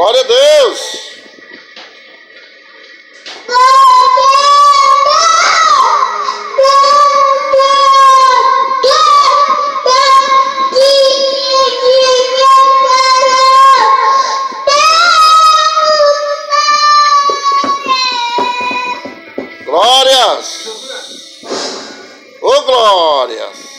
Glória a Deus! Glórias! Ô oh, glórias!